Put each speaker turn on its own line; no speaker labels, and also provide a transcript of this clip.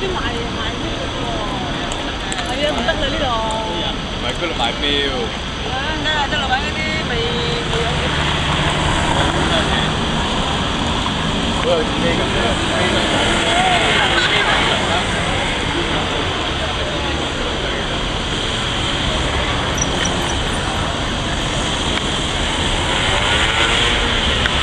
啲賣賣咩喎？係啊，唔得啦呢度。
唔係佢度賣咩喎？
啊，得啦得啦，買嗰啲未未有嘅。
好有咩咁樣？